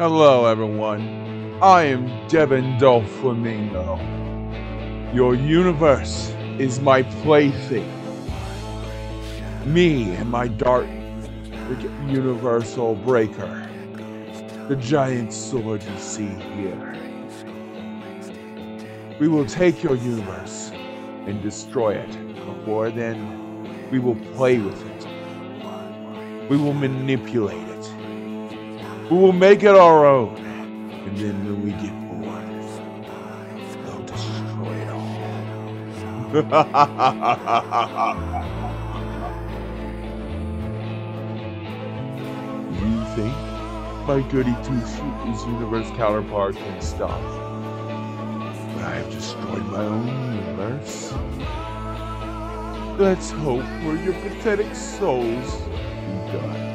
Hello, everyone. I am Devon Doflamingo. Your universe is my plaything. Me and my dark universal breaker. The giant sword you see here. We will take your universe and destroy it. Before then, we will play with it. We will manipulate it. We will make it our own. And then when we get bored, we'll destroy it all. you think my goody two-shoes universe counterpart can stop? But I have destroyed my own universe. Let's hope for your pathetic souls be done.